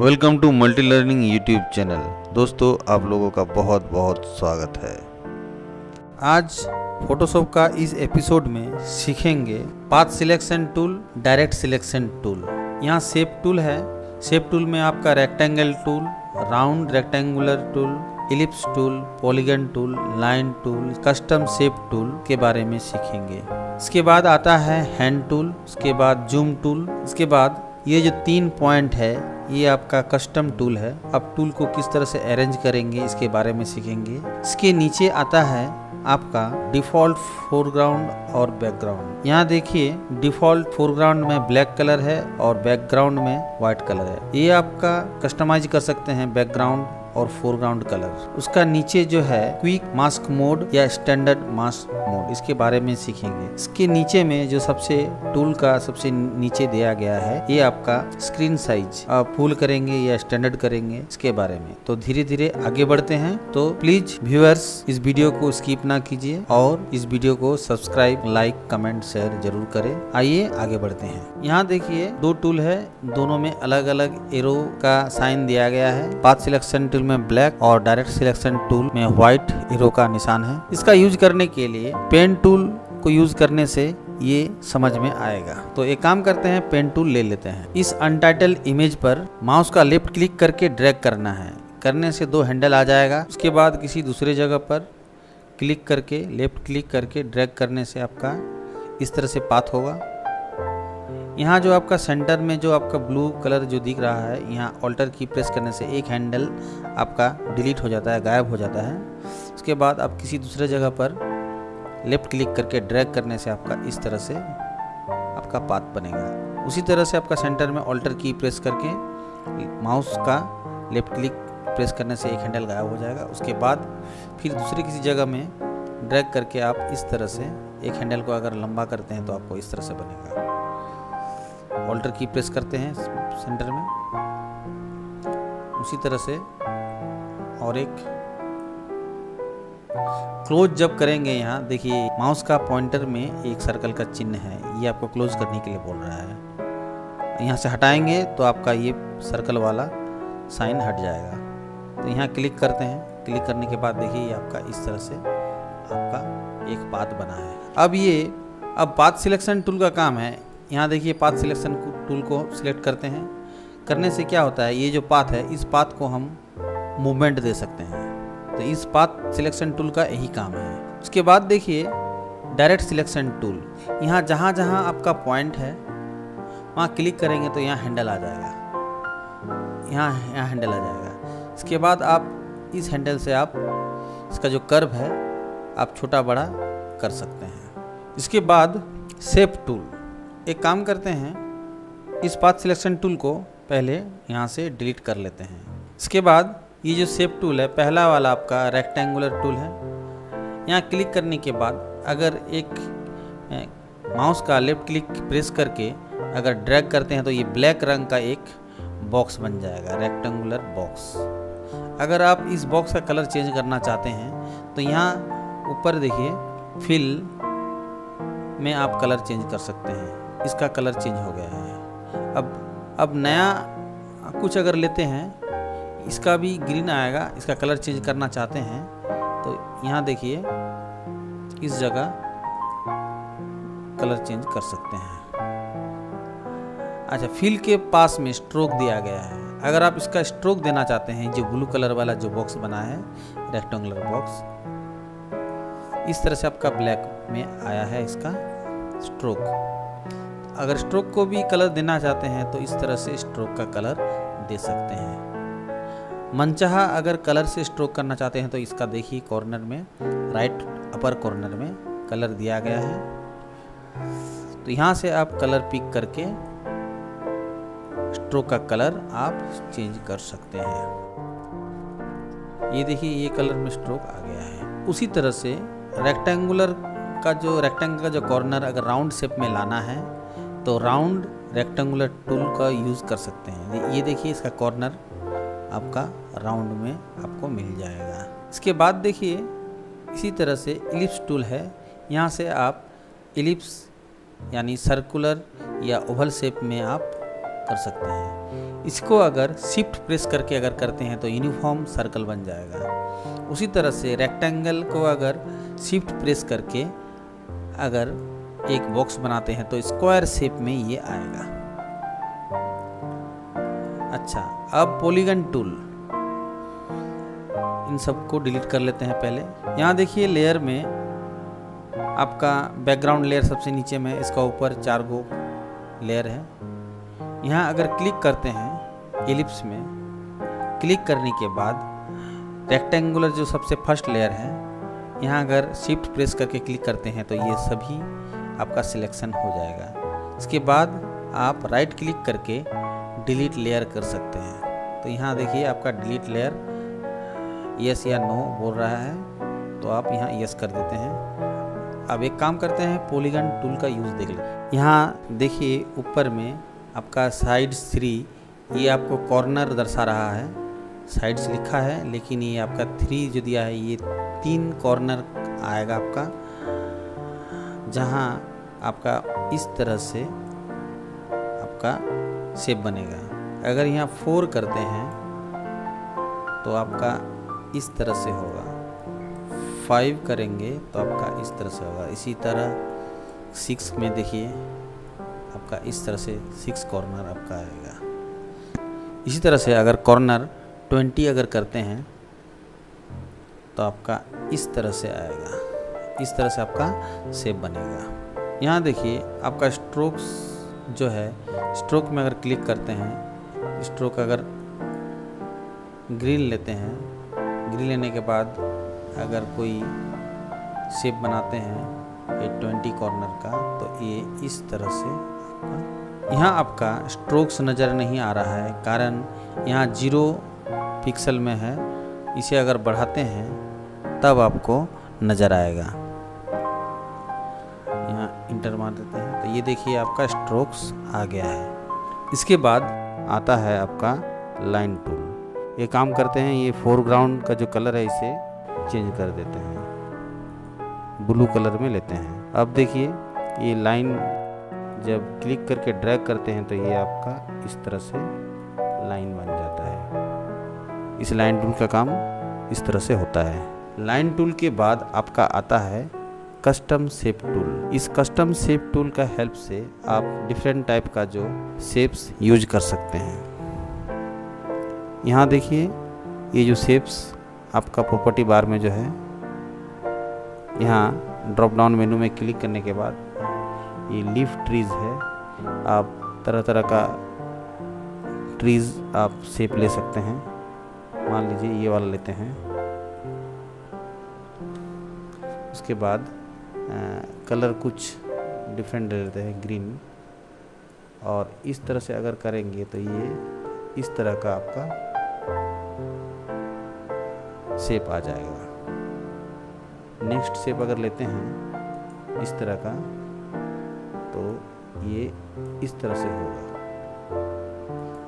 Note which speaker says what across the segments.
Speaker 1: Welcome to multi learning YouTube channel. दोस्तों, आप लोगों का बहुत बहुत स्वागत है। आज फोटोशॉप का इस एपिसोड में सीखेंगे path selection tool direct selection tool यहाँ शेप टूल है। शेप टूल में आपका rectangle tool round rectangular tool ellipse tool polygon tool line tool custom shape tool के बारे में सीखेंगे। इसके बाद आता है हैंड टूल उसके बाद जूम टूल इसके बाद ये जो तीन पॉइंट है ये आपका कस्टम टूल है। आप टूल को किस तरह से अरेंज करेंगे, इसके बारे में सीखेंगे। इसके नीचे आता है आपका डिफ़ॉल्ट फोरग्राउंड और बैकग्राउंड यहाँ देखिए डिफ़ॉल्ट फोरग्राउंड में ब्लैक कलर है और बैकग्राउंड में व्हाइट कलर है। ये आपका कस्टमाइज कर सकते हैं बैकग्राउंड और फोरग्राउंड कलर उसका नीचे जो है क्विक मास्क मोड या स्टैंडर्ड मास्क मोड इसके बारे में सीखेंगे। इसके नीचे में जो सबसे टूल का सबसे नीचे दिया गया है, ये आपका स्क्रीन साइज़ आप फुल करेंगे या स्टैंडर्ड करेंगे इसके बारे में। तो धीरे धीरे आगे बढ़ते हैं। तो प्लीज़ व्यूअर्स इस वीडियो को स्किप ना कीजिए और इस वीडियो को सब्सक्राइब लाइक कमेंट शेयर ज़रूर करें। आइए आगे बढ़ते हैं। यहाँ देखिए दो टूल है। दोनों में अलग अलग एरो का साइन दिया गया है। पाथ सिलेक्शन टूल में ब्लैक और डायरेक्ट सिलेक्शन टूल में व्हाइट एरो का निशान है। इसका यूज़ करने के लिए पेन टूल को यूज़ करने से ये समझ में आएगा। तो एक काम करते हैं पेन टूल ले लेते हैं। इस अनटाइटल इमेज पर माउस का लेफ़्ट क्लिक करके ड्रैग करना है। करने से दो हैंडल आ जाएगा। उसके बाद किसी दूसरे जगह पर क्लिक करके लेफ़्ट क्लिक करके ड्रैग करने से आपका इस तरह से पाथ होगा। यहाँ जो आपका सेंटर में जो आपका ब्लू कलर जो दिख रहा है, यहाँ ऑल्टर की प्रेस करने से एक हैंडल आपका डिलीट हो जाता है, गायब हो जाता है। उसके बाद आप किसी दूसरे जगह पर लेफ़्ट क्लिक करके ड्रैग करने से आपका इस तरह से आपका पाथ बनेगा। उसी तरह से आपका सेंटर में ऑल्टर की प्रेस करके माउस का लेफ़्ट क्लिक प्रेस करने से एक हैंडल गायब हो जाएगा। उसके बाद फिर दूसरी किसी जगह में ड्रैग करके आप इस तरह से एक हैंडल को अगर लंबा करते हैं तो आपको इस तरह से बनेगा। ऑल्टर की प्रेस करते हैं सेंटर में। उसी तरह से और एक क्लोज जब करेंगे यहाँ, देखिए, माउस का पॉइंटर में एक सर्कल का चिन्ह है। ये आपको क्लोज करने के लिए बोल रहा है। यहाँ से हटाएँगे तो आपका ये सर्कल वाला साइन हट जाएगा। तो यहाँ क्लिक करते हैं। क्लिक करने के बाद देखिए, ये आपका इस तरह से आपका एक पाथ बना है। अब ये, अब पाथ सिलेक्शन टूल का काम है। यहाँ देखिए पाथ सिलेक्शन टूल को सिलेक्ट करते हैं। करने से क्या होता है? ये जो पाथ है, इस पाथ को हम मूवमेंट दे सकते हैं। तो इस पाथ सिलेक्शन टूल का यही काम है। उसके बाद देखिए डायरेक्ट सिलेक्शन टूल यहाँ जहाँ जहाँ आपका पॉइंट है, वहाँ क्लिक करेंगे तो यहाँ हैंडल आ जाएगा। यहाँ यहाँ हैंडल आ जाएगा। इसके बाद आप इस हैंडल से आप, इसका जो कर्व है, आप छोटा बड़ा कर सकते हैं। इसके बाद सेप टूल एक काम करते हैं, इस पाथ सिलेक्शन टूल को पहले यहाँ से डिलीट कर लेते हैं। इसके बाद ये जो सेप टूल है, पहला वाला आपका रेक्टेंगुलर टूल है। यहाँ क्लिक करने के बाद अगर एक माउस का लेफ़्ट क्लिक प्रेस करके अगर ड्रैग करते हैं तो ये ब्लैक रंग का एक बॉक्स बन जाएगा रेक्टेंगुलर बॉक्स अगर आप इस बॉक्स का कलर चेंज करना चाहते हैं तो यहाँ ऊपर देखिए फिल में आप कलर चेंज कर सकते हैं। इसका कलर चेंज हो गया है। अब अब नया कुछ अगर लेते हैं, इसका भी ग्रीन आएगा, इसका कलर चेंज करना चाहते हैं तो यहाँ देखिए, इस जगह कलर चेंज कर सकते हैं। अच्छा फिल के पास में स्ट्रोक दिया गया है। अगर आप इसका स्ट्रोक देना चाहते हैं, जो ब्लू कलर वाला जो बॉक्स बना है रेक्टेंगुलर बॉक्स इस तरह से आपका ब्लैक में आया है इसका स्ट्रोक अगर स्ट्रोक को भी कलर देना चाहते हैं तो इस तरह से स्ट्रोक का कलर दे सकते हैं। मनचाहा अगर कलर से स्ट्रोक करना चाहते हैं तो इसका देखिए कॉर्नर में राइट अपर कॉर्नर में कलर दिया गया है। तो यहाँ से आप कलर पिक करके स्ट्रोक का कलर आप चेंज कर सकते हैं। ये देखिए, ये कलर में स्ट्रोक आ गया है। उसी तरह से रेक्टेंगुलर का जो रेक्टेंगल का जो कॉर्नर अगर राउंड शेप में लाना है तो राउंड रेक्टेंगुलर टूल का यूज़ कर सकते हैं। ये देखिए इसका कॉर्नर आपका राउंड में आपको मिल जाएगा। इसके बाद देखिए, इसी तरह से इलिप्स टूल है। यहाँ से आप इलिप्स यानी सर्कुलर या ओवल शेप में आप कर सकते हैं। इसको अगर शिफ्ट प्रेस करके अगर करते हैं तो यूनिफॉर्म सर्कल बन जाएगा। उसी तरह से रेक्टेंगल को अगर शिफ्ट प्रेस करके अगर एक बॉक्स बनाते हैं तो स्क्वायर शेप में ये आएगा। अच्छा अब पॉलीगन टूल इन सबको डिलीट कर लेते हैं पहले। यहाँ देखिए लेयर में आपका बैकग्राउंड लेयर सबसे नीचे में, इसका ऊपर चार गो लेयर है। यहाँ अगर क्लिक करते हैं एलिप्स में क्लिक करने के बाद रेक्टेंगुलर जो सबसे फ़र्स्ट लेयर है, यहाँ अगर शिफ्ट प्रेस करके क्लिक करते हैं तो ये सभी आपका सिलेक्शन हो जाएगा। इसके बाद आप राइट क्लिक करके डिलीट लेयर कर सकते हैं। तो यहाँ देखिए आपका डिलीट लेयर यस या नो बोल रहा है। तो आप यहाँ यस कर देते हैं। अब एक काम करते हैं पोलीगन टूल का यूज़ देख लें यहाँ देखिए ऊपर में आपका साइड थ्री ये आपको कॉर्नर दर्शा रहा है। साइड्स लिखा है, लेकिन ये आपका थ्री जो दिया है, ये तीन कॉर्नर आएगा आपका। जहाँ आपका इस तरह से आपका शेप बनेगा। अगर यहाँ फोर करते हैं तो आपका इस तरह से होगा। फाइव करेंगे तो आपका इस तरह से होगा। इसी तरह सिक्स में देखिए, आपका इस तरह से सिक्स कॉर्नर आपका आएगा। इसी तरह से अगर कॉर्नर ट्वेंटी अगर करते हैं तो आपका इस तरह से आएगा। इस तरह से आपका सेप बनेगा। यहाँ देखिए, आपका स्ट्रोक्स जो है स्ट्रोक में अगर क्लिक करते हैं स्ट्रोक अगर ग्रीन लेते हैं ग्रीन लेने के बाद अगर कोई शेप बनाते हैं, ये ट्वेंटी कॉर्नर का तो ये इस तरह से आपका, यहाँ आपका स्ट्रोक्स नज़र नहीं आ रहा है, कारण यहाँ ज़ीरो पिक्सल में है, इसे अगर बढ़ाते हैं, तब आपको नज़र आएगा। इंटर मार देते हैं। तो ये देखिए आपका स्ट्रोक्स आ गया है। इसके बाद आता है आपका लाइन टूल ये काम करते हैं, ये फोरग्राउंड का जो कलर है, इसे चेंज कर देते हैं। ब्लू कलर में लेते हैं। अब देखिए, ये लाइन जब क्लिक करके ड्रैग करते हैं तो ये आपका इस तरह से लाइन बन जाता है। इस लाइन टूल का काम इस तरह से होता है। लाइन टूल के बाद आपका आता है कस्टम शेप टूल इस कस्टम शेप टूल का हेल्प से आप डिफरेंट टाइप का जो शेप्स यूज़ कर सकते हैं। यहाँ देखिए, ये जो शेप्स आपका प्रॉपर्टी बार में जो है, यहाँ ड्रॉप डाउन मेनू में क्लिक करने के बाद ये लीफ ट्रीज है। आप तरह तरह का ट्रीज आप शेप ले सकते हैं। मान लीजिए ये वाला लेते हैं। उसके बाद कलर कुछ डिफरेंट रहते हैं ग्रीन और इस तरह से अगर करेंगे तो ये इस तरह का आपका सेप आ जाएगा। नेक्स्ट सेप अगर लेते हैं इस तरह का तो ये इस तरह से होगा।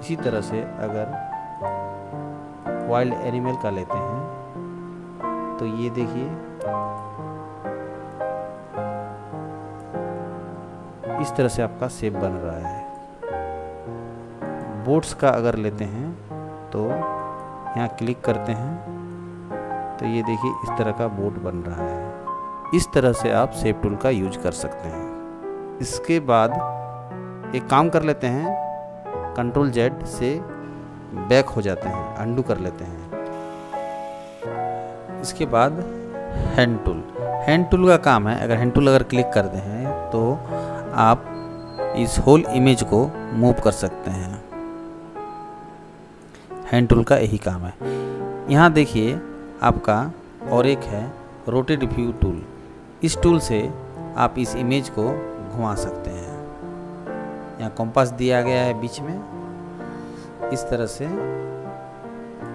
Speaker 1: इसी तरह से अगर वाइल्ड एनिमल का लेते हैं तो ये देखिए इस तरह से आपका शेप बन रहा है। बोट्स का अगर लेते हैं तो यहाँ क्लिक करते हैं तो ये देखिए इस तरह का बोट बन रहा है। इस तरह से आप सेप टूल का यूज़ कर सकते हैं। इसके बाद एक काम कर लेते हैं कंट्रोल जेड से बैक हो जाते हैं अंडू कर लेते हैं। इसके बाद हैंड टूल हैंड टूल का काम है, अगर हैंड टूल अगर क्लिक करते हैं तो आप इस होल इमेज को मूव कर सकते हैं। हैंड टूल का यही काम है। यहाँ देखिए, आपका और एक है रोटेट व्यू टूल इस टूल से आप इस इमेज को घुमा सकते हैं। यहाँ कॉम्पास दिया गया है बीच में। इस तरह से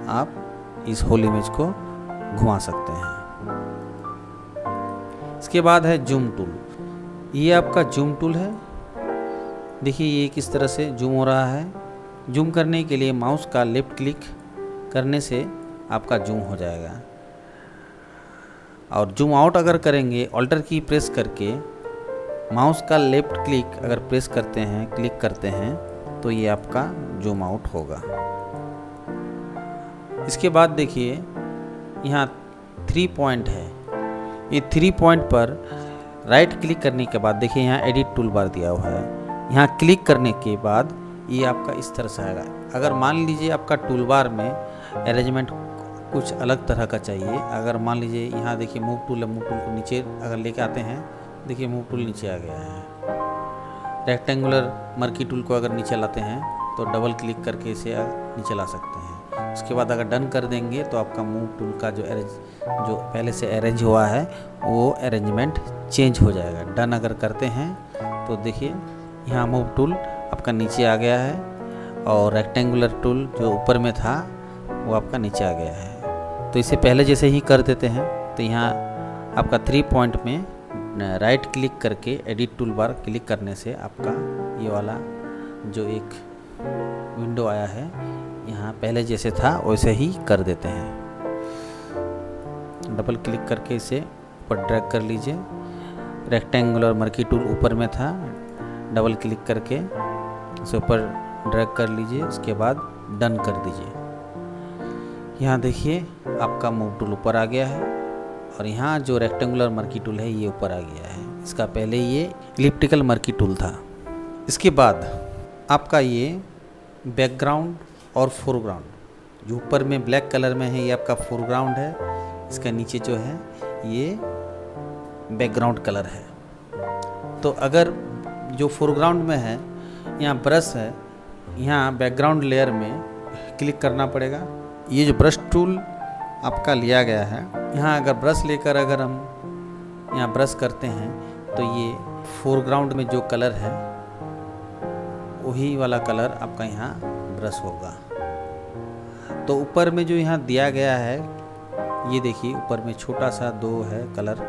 Speaker 1: आप इस होल इमेज को घुमा सकते हैं। इसके बाद है जूम टूल ये आपका जूम टूल है। देखिए ये किस तरह से जूम हो रहा है। जूम करने के लिए माउस का लेफ़्ट क्लिक करने से आपका जूम हो जाएगा। और जूम आउट अगर करेंगे ऑल्टर की प्रेस करके माउस का लेफ़्ट क्लिक अगर प्रेस करते हैं क्लिक करते हैं तो ये आपका जूम आउट होगा। इसके बाद देखिए, यहाँ थ्री पॉइंट है। ये थ्री पॉइंट पर राइट क्लिक करने के बाद, देखिए यहाँ एडिट टूल बार दिया हुआ है। यहाँ क्लिक करने के बाद, ये आपका इस तरह से आएगा। अगर मान लीजिए आपका टूल बार में अरेंजमेंट कुछ अलग तरह का चाहिए, अगर मान लीजिए यहाँ देखिए मूव टूल है मूव टूल को नीचे अगर लेके आते हैं, देखिए मूव टूल नीचे आ गया है। रेक्टेंगुलर मर्की टूल को अगर नीचे लाते हैं तो डबल क्लिक करके इसे नीचे ला सकते हैं। उसके बाद अगर डन कर देंगे तो आपका मूव टूल का जो अरेंज जो पहले से अरेंज हुआ है, वो अरेंजमेंट चेंज हो जाएगा। डन अगर करते हैं तो देखिए, यहाँ मूव टूल आपका नीचे आ गया है और रेक्टेंगुलर टूल जो ऊपर में था, वो आपका नीचे आ गया है। तो इसे पहले जैसे ही कर देते हैं तो यहाँ आपका थ्री पॉइंट में राइट क्लिक करके एडिट टूल बार क्लिक करने से आपका ये वाला जो एक विंडो आया है यहाँ पहले जैसे था, वैसे ही कर देते हैं। डबल क्लिक करके इसे ऊपर ड्रैग कर लीजिए। रेक्टेंगुलर मर्की टूल ऊपर में था। डबल क्लिक करके इसे ऊपर ड्रैग कर लीजिए, उसके बाद डन कर दीजिए। यहाँ देखिए, आपका मूव टूल ऊपर आ गया है। और यहाँ जो रेक्टेंगुलर मर्की टूल है, ये ऊपर आ गया है। इसका पहले ये इलिप्टिकल मर्की टूल था। इसके बाद आपका ये बैकग्राउंड और फोरग्राउंड जो ऊपर में ब्लैक कलर में है, ये आपका फोरग्राउंड है। इसका नीचे जो है, ये बैकग्राउंड कलर है। तो अगर जो फोरग्राउंड में है, यहाँ ब्रश है, यहाँ बैकग्राउंड लेयर में क्लिक करना पड़ेगा। ये जो ब्रश टूल आपका लिया गया है, यहाँ अगर ब्रश लेकर अगर हम यहाँ ब्रश करते हैं तो ये फोरग्राउंड में जो कलर है, वही वाला कलर आपका यहाँ ब्रश होगा। तो ऊपर में जो यहाँ दिया गया है, ये देखिए, ऊपर में छोटा सा दो है कलर।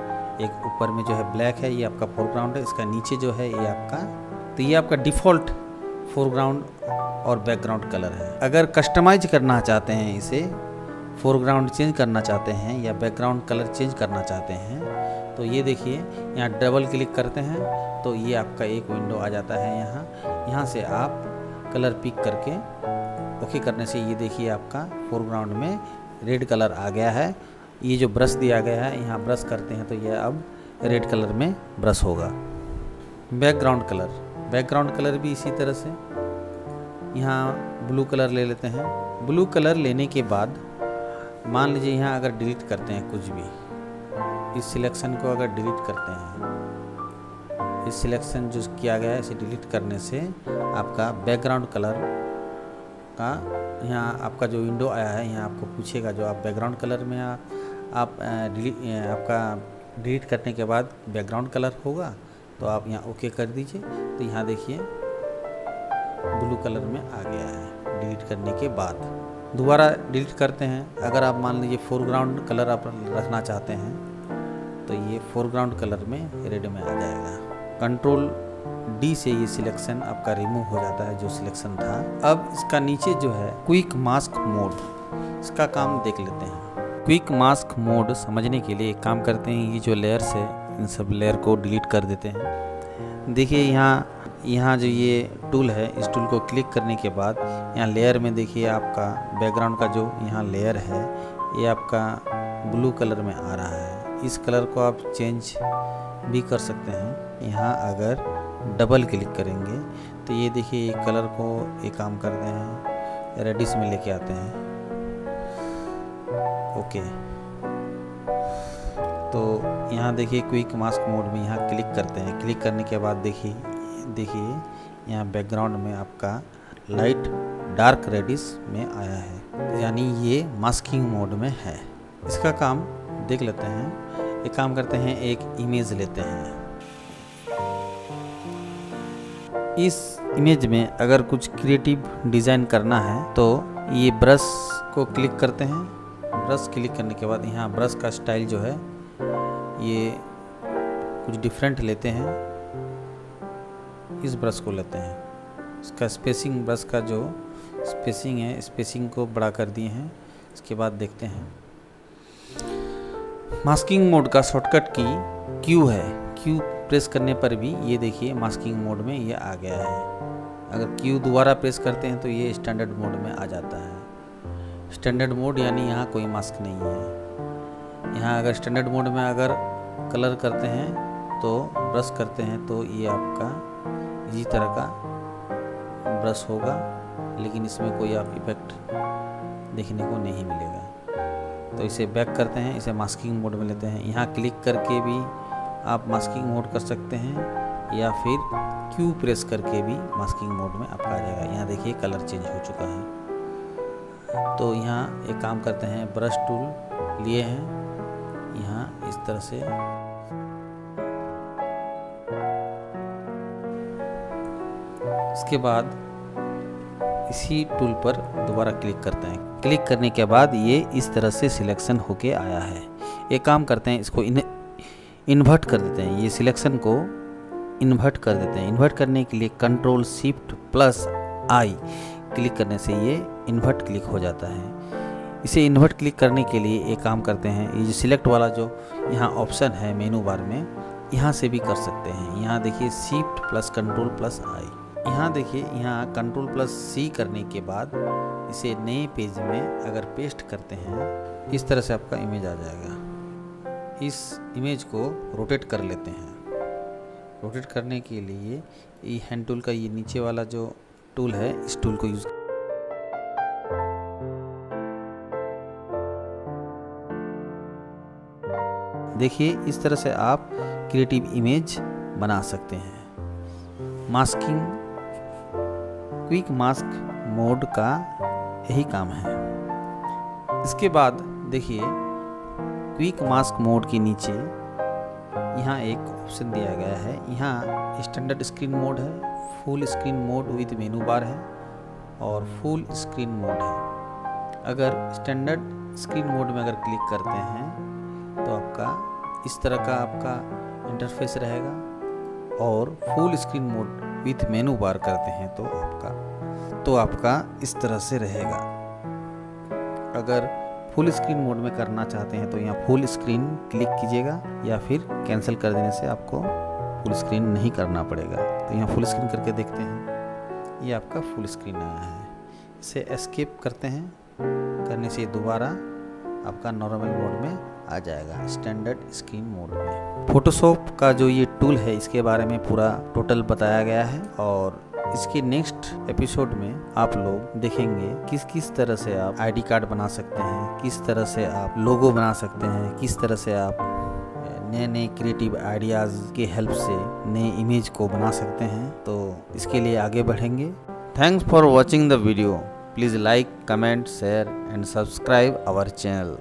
Speaker 1: एक ऊपर में जो है ब्लैक है, ये आपका फोरग्राउंड है। इसका नीचे जो है, ये आपका तो ये आपका डिफ़ॉल्ट फोरग्राउंड और बैकग्राउंड कलर है। अगर कस्टमाइज करना चाहते हैं इसे फोरग्राउंड चेंज करना चाहते हैं या बैकग्राउंड कलर चेंज करना चाहते हैं तो ये देखिए, यहाँ डबल क्लिक करते हैं तो ये आपका एक विंडो आ जाता है यहाँ। यहाँ से आप कलर पिक करके ओके करने से ये देखिए आपका फोरग्राउंड में रेड कलर आ गया है। ये जो ब्रश दिया गया है, यहाँ ब्रश करते हैं तो ये अब रेड कलर में ब्रश होगा। बैकग्राउंड कलर बैकग्राउंड कलर भी इसी तरह से। यहाँ ब्लू कलर ले लेते हैं। ब्लू कलर लेने के बाद मान लीजिए यहाँ अगर डिलीट करते हैं कुछ भी, इस सिलेक्शन को अगर डिलीट करते हैं, इस सिलेक्शन जो किया गया है, इसे डिलीट करने से आपका बैकग्राउंड कलर का यहाँ आपका जो विंडो आया है यहाँ आपको पूछेगा जो आप बैकग्राउंड कलर में आ, आप डिलीट आपका डिलीट करने के बाद बैकग्राउंड कलर होगा तो आप यहाँ ओके कर दीजिए। तो यहाँ देखिए ब्लू कलर में आ गया है डिलीट करने के बाद। दोबारा डिलीट करते हैं। अगर आप मान लीजिए फोरग्राउंड कलर आप रखना चाहते हैं तो ये फोरग्राउंड कलर में रेड में आ जाएगा। कंट्रोल डी से ये सिलेक्शन आपका रिमूव हो जाता है, जो सिलेक्शन था। अब इसका नीचे जो है क्विक मास्क मोड इसका काम देख लेते हैं। क्विक मास्क मोड समझने के लिए काम करते हैं, ये जो लेयर्स है इन सब लेयर को डिलीट कर देते हैं। देखिए यहाँ यहाँ जो ये टूल है, इस टूल को क्लिक करने के बाद, यहाँ लेयर में देखिए आपका बैकग्राउंड का जो यहाँ लेयर है, ये आपका ब्लू कलर में आ रहा है। इस कलर को आप चेंज भी कर सकते हैं। यहाँ अगर डबल क्लिक करेंगे। तो ये देखिए ये कलर को एक काम करते हैं। रेडिस में लेके आते हैं। ओके। तो यहाँ देखिए, क्विक मास्क मोड में यहाँ क्लिक करते हैं। क्लिक करने के बाद देखिए देखिए, यहाँ बैकग्राउंड में आपका लाइट डार्क रेडिस में आया है। यानी ये मास्किंग मोड में है। इसका काम देख लेते हैं। एक काम करते हैं, एक इमेज लेते हैं। इस इमेज में अगर कुछ क्रिएटिव डिज़ाइन करना है तो ये ब्रश को क्लिक करते हैं। ब्रश क्लिक करने के बाद यहाँ ब्रश का स्टाइल जो है, ये कुछ डिफरेंट लेते हैं। इस ब्रश को लेते हैं। इसका स्पेसिंग ब्रश का जो स्पेसिंग है स्पेसिंग को बड़ा कर दिए हैं। इसके बाद देखते हैं। मास्किंग मोड का शॉर्टकट की क्यू है। क्यू प्रेस करने पर भी ये देखिए मास्किंग मोड में ये आ गया है। अगर क्यू दोबारा प्रेस करते हैं तो ये स्टैंडर्ड मोड में आ जाता है। स्टैंडर्ड मोड यानी यहाँ कोई मास्क नहीं है। यहाँ अगर स्टैंडर्ड मोड में अगर कलर करते हैं तो ब्रश करते हैं तो ये आपका इसी तरह का ब्रश होगा, लेकिन इसमें कोई आप इफ़ेक्ट देखने को नहीं मिलेगा। तो इसे बैक करते हैं, इसे मास्किंग मोड में लेते हैं। यहाँ क्लिक करके भी आप मास्किंग मोड कर सकते हैं, या फिर क्यू प्रेस करके भी मास्किंग मोड में आपका आ जाएगा। यहाँ देखिए कलर चेंज हो चुका है। तो यहाँ एक काम करते हैं ब्रश टूल लिए हैं। यहाँ इस तरह से। इसके बाद इसी टूल पर दोबारा क्लिक करते हैं। क्लिक करने के बाद ये इस तरह से सिलेक्शन होके आया है। एक काम करते हैं, इसको इन इन्वर्ट कर देते हैं। ये सिलेक्शन को इन्वर्ट कर देते हैं। इन्वर्ट करने के लिए control shift plus I click करने से ये इन्वर्ट क्लिक हो जाता है। इसे इन्वर्ट क्लिक करने के लिए एक काम करते हैं। ये सिलेक्ट वाला जो यहाँ ऑप्शन है मेनू बार में, यहाँ से भी कर सकते हैं। यहाँ देखिए shift plus control plus I यहाँ देखिए, यहाँ कंट्रोल प्लस सी करने के बाद इसे नए पेज में अगर पेस्ट करते हैं, इस तरह से आपका इमेज आ जाएगा। इस इमेज को रोटेट कर लेते हैं। रोटेट करने के लिए ये हैंड टूल का ये नीचे वाला जो टूल है, इस टूल को यूज़ देखिए, इस तरह से आप क्रिएटिव इमेज बना सकते हैं। मास्किंग क्विक मास्क मोड का यही काम है। इसके बाद देखिए क्विक मास्क मोड के नीचे यहाँ एक ऑप्शन दिया गया है। यहाँ स्टैंडर्ड स्क्रीन मोड है full screen mode with menu bar है और फुल स्क्रीन मोड है। अगर स्टैंडर्ड स्क्रीन मोड में अगर क्लिक करते हैं तो आपका इस तरह का आपका इंटरफेस रहेगा और full screen mode with menu bar करते हैं तो आपका तो आपका इस तरह से रहेगा। अगर फुल स्क्रीन मोड में करना चाहते हैं तो यहाँ फुल स्क्रीन क्लिक कीजिएगा या फिर कैंसिल कर देने से आपको फुल स्क्रीन नहीं करना पड़ेगा। तो यहाँ फुल स्क्रीन करके देखते हैं। ये आपका फुल स्क्रीन आया है। इसे एस्केप करते हैं। करने से दोबारा आपका नॉर्मल मोड में आ जाएगा स्टैंडर्ड स्क्रीन मोड में। फोटोशॉप का जो ये टूल है, इसके बारे में पूरा टोटल बताया गया है और इसके नेक्स्ट एपिसोड में आप लोग देखेंगे किस किस तरह से आप आईडी कार्ड बना सकते हैं, किस तरह से आप लोगो बना सकते हैं, किस तरह से आप नए नए क्रिएटिव आइडियाज़ के हेल्प से नए इमेज को बना सकते हैं। तो इसके लिए आगे बढ़ेंगे। Thanks for watching the video please like comment share and subscribe our channel